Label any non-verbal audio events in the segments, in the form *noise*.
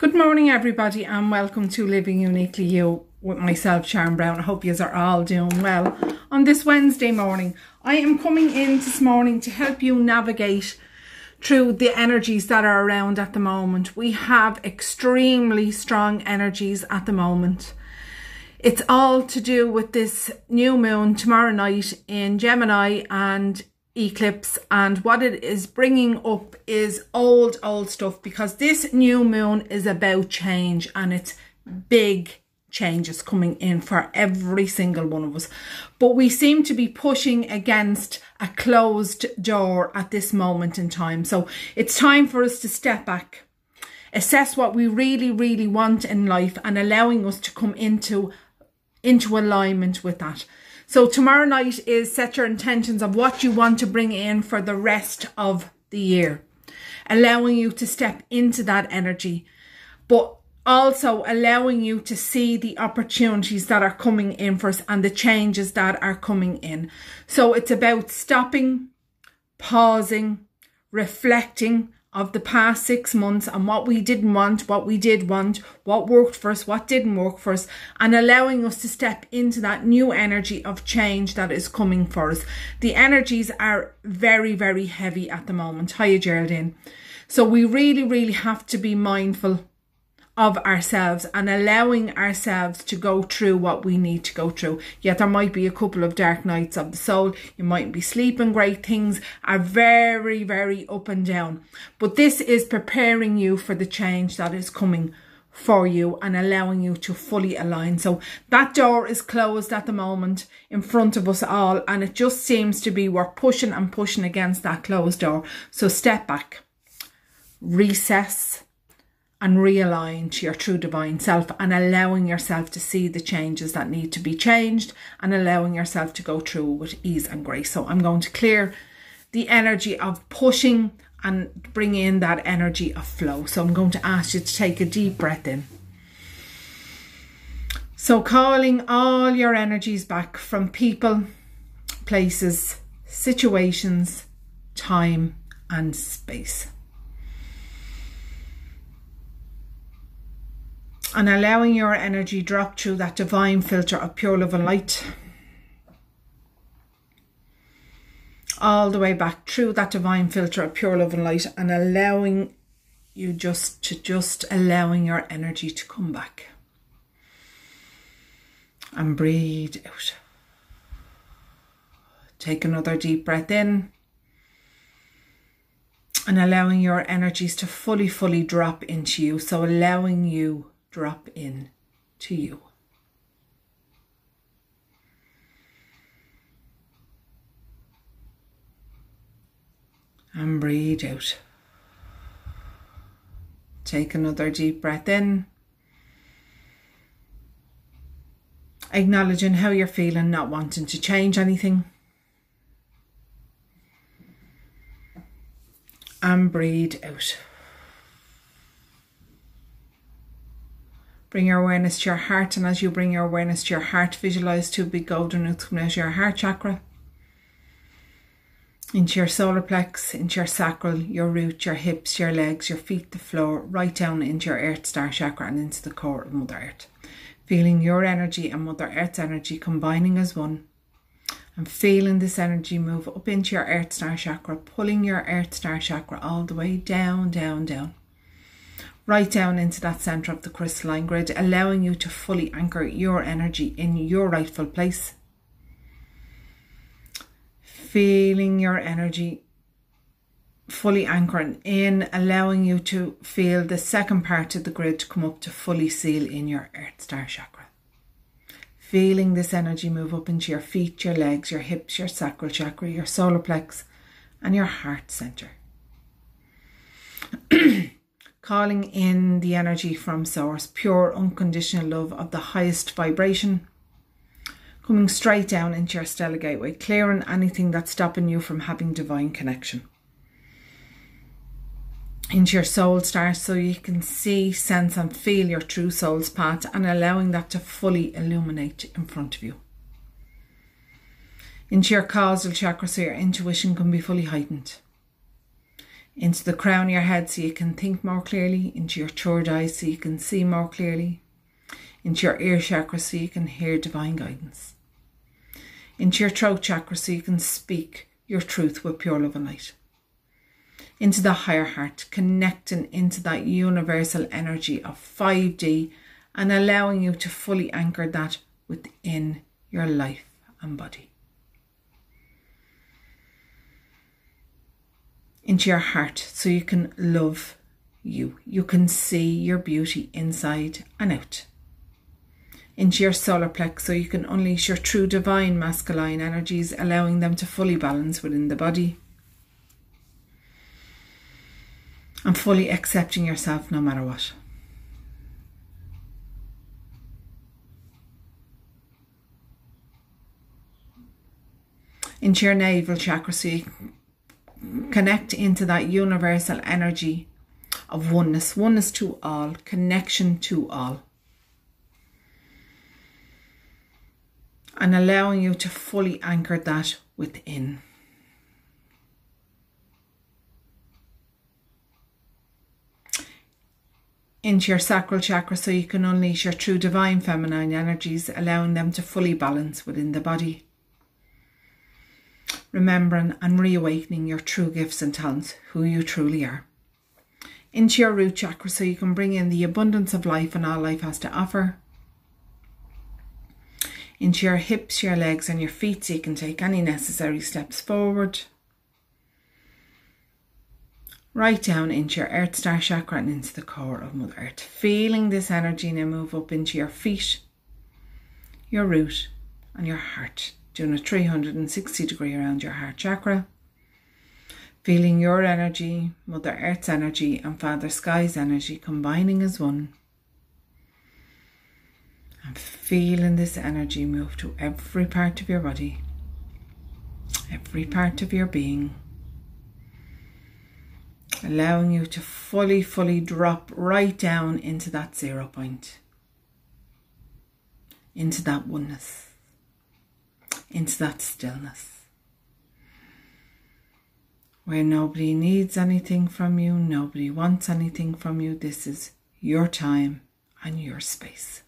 Good morning, everybody, and welcome to Living Uniquely You with myself, Sharon Brown. I hope you are all doing well on this Wednesday morning. I am coming in this morning to help you navigate through the energies that are around at the moment. We have extremely strong energies at the moment. It's all to do with this new moon tomorrow night in Gemini and eclipse and what it is bringing up is old old stuff because this new moon is about change and it's big changes coming in for every single one of us. But we seem to be pushing against a closed door at this moment in time. So it's time for us to step back assess what we really really want in life and allowing us to come into into alignment with that so tomorrow night is set your intentions of what you want to bring in for the rest of the year, allowing you to step into that energy, but also allowing you to see the opportunities that are coming in for us and the changes that are coming in. So it's about stopping, pausing, reflecting, of the past six months and what we didn't want, what we did want, what worked for us, what didn't work for us, and allowing us to step into that new energy of change that is coming for us. The energies are very, very heavy at the moment. Hiya, Geraldine. So we really, really have to be mindful of ourselves and allowing ourselves to go through what we need to go through. Yet there might be a couple of dark nights of the soul. You might be sleeping great. Things are very, very up and down. But this is preparing you for the change that is coming for you and allowing you to fully align. So that door is closed at the moment in front of us all and it just seems to be we're pushing and pushing against that closed door. So step back, recess, and realign to your true divine self and allowing yourself to see the changes that need to be changed and allowing yourself to go through with ease and grace. So I'm going to clear the energy of pushing and bring in that energy of flow. So I'm going to ask you to take a deep breath in. So calling all your energies back from people, places, situations, time and space. And allowing your energy drop through that divine filter of pure love and light. All the way back through that divine filter of pure love and light and allowing you just to just allowing your energy to come back. And breathe out. Take another deep breath in. And allowing your energies to fully fully drop into you. So allowing you drop in to you. And breathe out. Take another deep breath in. Acknowledging how you're feeling, not wanting to change anything. And breathe out. Bring your awareness to your heart, and as you bring your awareness to your heart, visualize two big golden roots your heart chakra into your solar plex, into your sacral, your root, your hips, your legs, your feet, the floor, right down into your earth star chakra and into the core of Mother Earth. Feeling your energy and Mother Earth's energy combining as one. And feeling this energy move up into your earth star chakra, pulling your earth star chakra all the way down, down, down right down into that center of the crystalline grid, allowing you to fully anchor your energy in your rightful place. Feeling your energy fully anchoring in, allowing you to feel the second part of the grid come up to fully seal in your Earth Star chakra. Feeling this energy move up into your feet, your legs, your hips, your sacral chakra, your solar plex, and your heart center. *clears throat* calling in the energy from Source, pure unconditional love of the highest vibration, coming straight down into your stellar gateway, clearing anything that's stopping you from having divine connection. Into your soul star so you can see, sense, and feel your true soul's path and allowing that to fully illuminate in front of you. Into your causal chakra so your intuition can be fully heightened into the crown of your head so you can think more clearly, into your third eye so you can see more clearly, into your ear chakra so you can hear divine guidance, into your throat chakra so you can speak your truth with pure love and light, into the higher heart, connecting into that universal energy of 5D and allowing you to fully anchor that within your life and body. Into your heart so you can love you. You can see your beauty inside and out. Into your solar plex so you can unleash your true divine masculine energies, allowing them to fully balance within the body. And fully accepting yourself no matter what. Into your navel chakra so you connect into that universal energy of oneness, oneness to all, connection to all. And allowing you to fully anchor that within. Into your sacral chakra so you can unleash your true divine feminine energies, allowing them to fully balance within the body remembering and reawakening your true gifts and talents, who you truly are. Into your root chakra so you can bring in the abundance of life and all life has to offer. Into your hips, your legs, and your feet so you can take any necessary steps forward. Right down into your Earth Star chakra and into the core of Mother Earth. Feeling this energy now move up into your feet, your root, and your heart doing a 360 degree around your heart chakra. Feeling your energy, Mother Earth's energy, and Father Sky's energy combining as one. And feeling this energy move to every part of your body, every part of your being. Allowing you to fully, fully drop right down into that zero point, into that oneness into that stillness where nobody needs anything from you, nobody wants anything from you. This is your time and your space.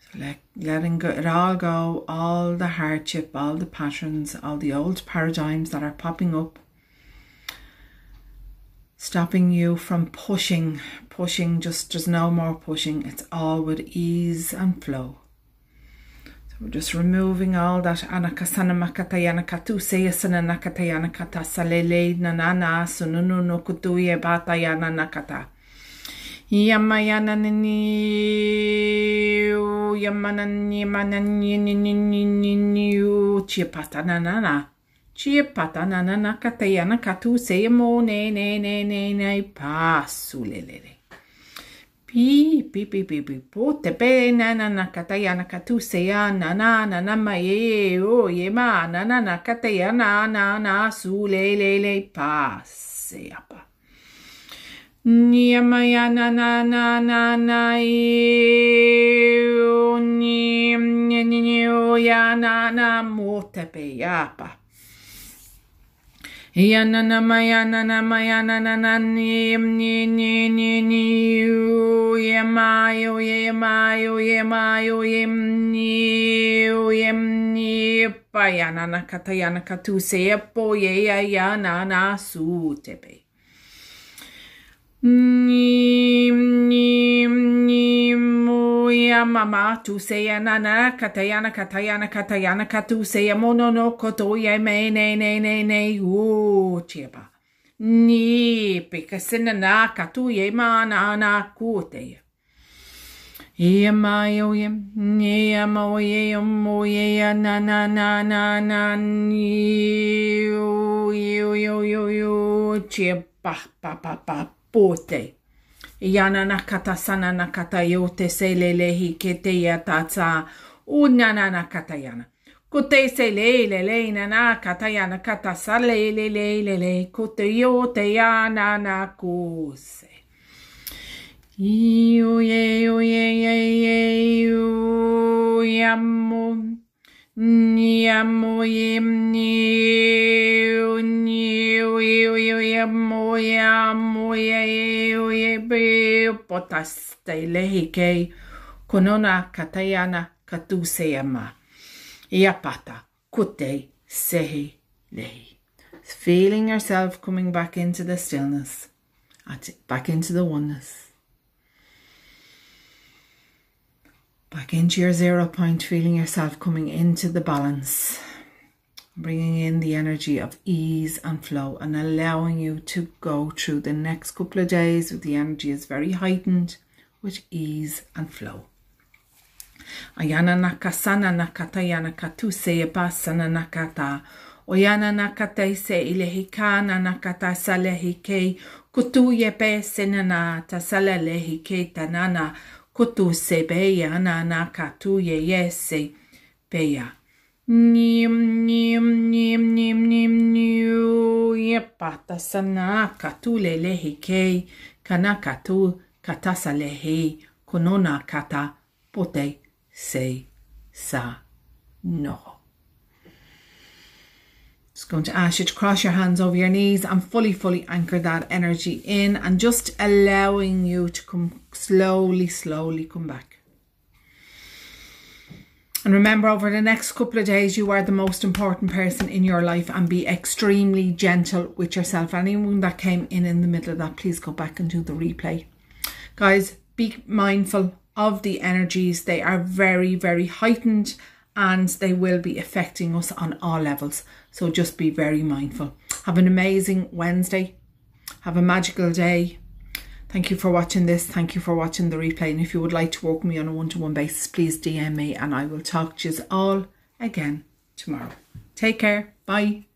So let, letting go, it all go, all the hardship, all the patterns, all the old paradigms that are popping up stopping you from pushing, pushing, just there's no more pushing. It's all with ease and flow. So we're just removing all that anakasana makatayana katu seyasana nakatayana kata salele nanana sununu no kutuye batayana nakata. Yamayana ni yamana ni manani ni ni ni ni ni chipata. Chia pata na na na kata na katu se mo ne ne ne ne ne pa su le le le. Pi pi pi pi pi po te pe na na na kata na katu se ya na na na na ma ye o ye ma na na na kata na na su le le le pa se apa. Niema ya na na na na na e o ni ni ni o ya na na mo te pe ya pa. Payana na katayana katu sepo ye ya na su tepe. Ni ni ni ya mama tu se ya na na katayana katayana katayana katu se ya mono no koto ya me ne ne ne ne u chipa ni pika sina na katu ye ma na na kute ya Ia mai o ia, ia ma o ia mo ia na na na na na ni yo yo yo yo chia pa pa pa pa pote. Iana na kata sana na kata yo te se lelehi ke te ia tata o na na na kata yana. Ko te se le le le na na kata yana kata sa le le le le le ko te yo ia na na ko se. You ye ye ye you yamu yamu yim you you you you yamu yamu ye ye be potaste lehike konona katayana katuseyama yapata kute sehi lehi feeling yourself coming back into the stillness back into the oneness Back into your zero point, feeling yourself coming into the balance. Bringing in the energy of ease and flow and allowing you to go through the next couple of days with the energy is very heightened with ease and flow. Ayana nakasana nakatayana katuse pasana nakata. Oyana nakate se ilehikana nakata salehike kutu yepe senana tasalelehike tanana kutu se beya na na katu ye yese beya. Nim nim nim nim nim niu yepata sana katu le lehi ke kana katu katasa lehi konona kata pote se sa no. Just going to ask you to cross your hands over your knees and fully, fully anchor that energy in and just allowing you to come slowly, slowly come back. And remember, over the next couple of days, you are the most important person in your life and be extremely gentle with yourself. Anyone that came in in the middle of that, please go back and do the replay. Guys, be mindful of the energies. They are very, very heightened and they will be affecting us on all levels. So just be very mindful. Have an amazing Wednesday. Have a magical day. Thank you for watching this. Thank you for watching the replay. And if you would like to work with me on a one-to-one -one basis, please DM me and I will talk to you all again tomorrow. Take care. Bye.